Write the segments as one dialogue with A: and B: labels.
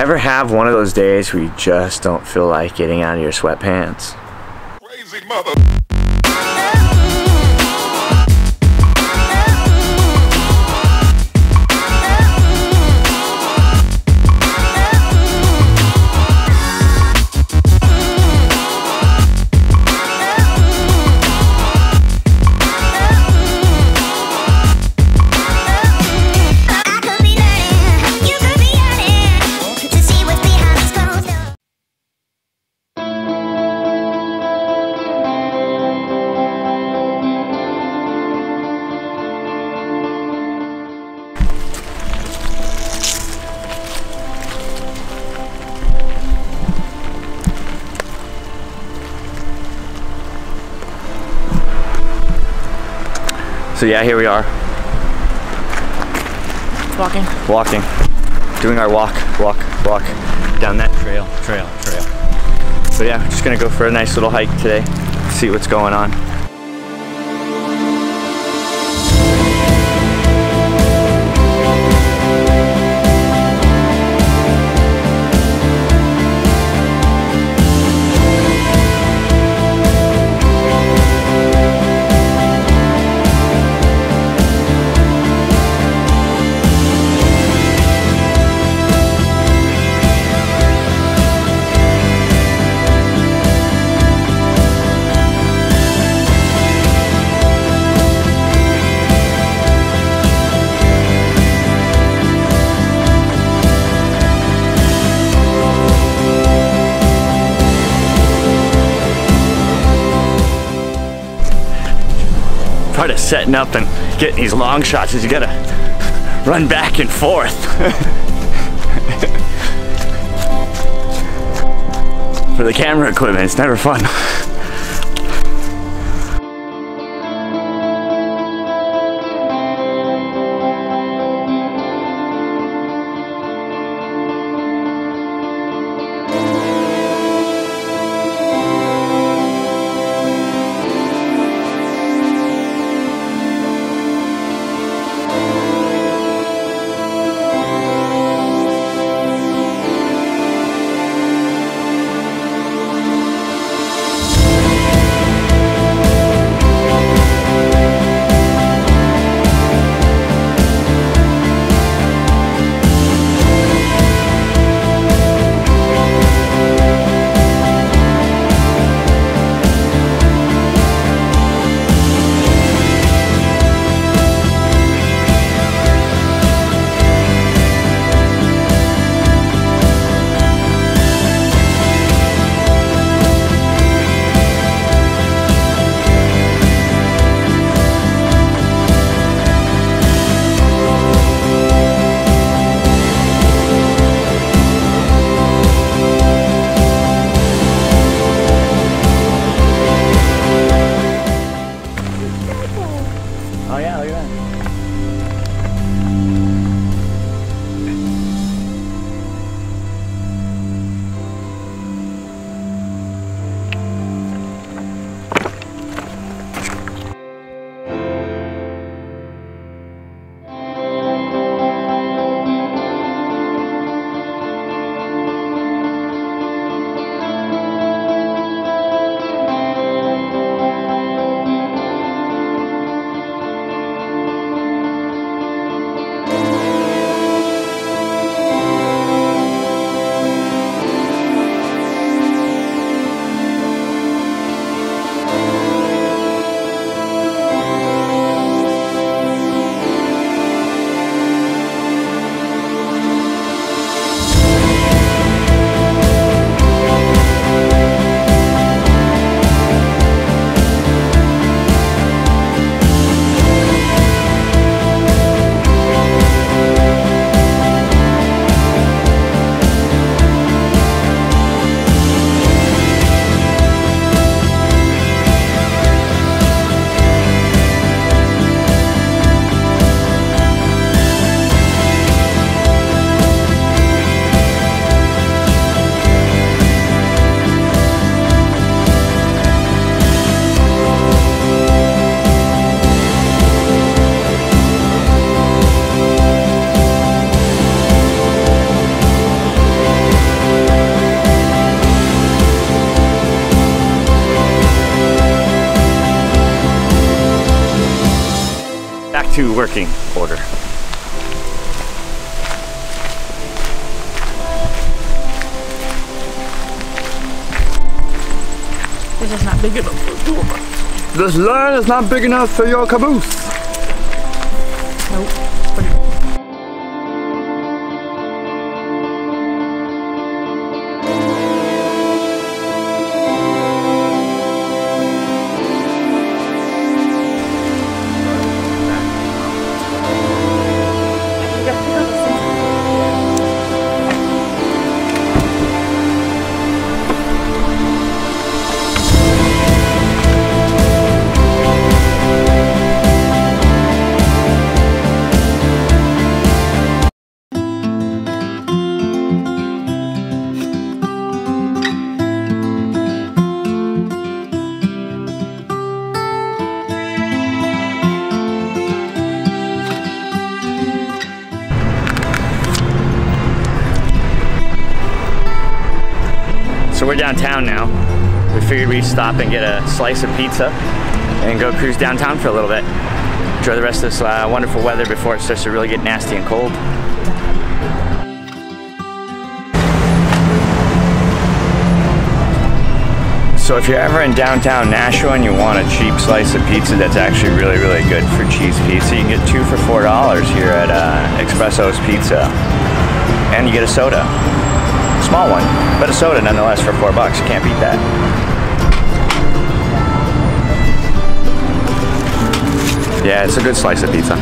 A: Ever have one of those days where you just don't feel like getting out of your sweatpants? Crazy mother. So yeah, here we are.
B: Walking.
A: Walking. Doing our walk, walk, walk down that trail, trail, trail. So yeah, just gonna go for a nice little hike today, see what's going on. Part of setting up and getting these long shots is you gotta run back and forth. For the camera equipment, it's never fun. To working order.
B: This is not big enough for a
A: This land is not big enough for your caboose.
B: Nope.
A: So we're downtown now. We figured we'd stop and get a slice of pizza and go cruise downtown for a little bit. Enjoy the rest of this uh, wonderful weather before it starts to really get nasty and cold. So if you're ever in downtown Nashua and you want a cheap slice of pizza that's actually really, really good for cheese pizza, you can get two for four dollars here at uh, Espresso's Pizza. And you get a soda. Small one, but a soda nonetheless for four bucks. Can't beat that. Yeah, it's a good slice of pizza.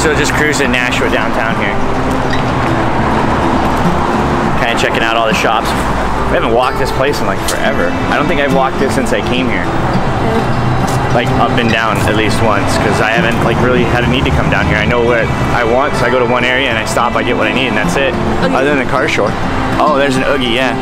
A: Still just cruising Nashua downtown here. Kind of checking out all the shops. We haven't walked this place in like forever. I don't think I've walked this since I came here. Like up and down at least once because I haven't like really had a need to come down here. I know what I want, so I go to one area and I stop, I get what I need, and that's it.
B: Oogie.
A: Other than the car shore. Oh, there's an Oogie, yeah.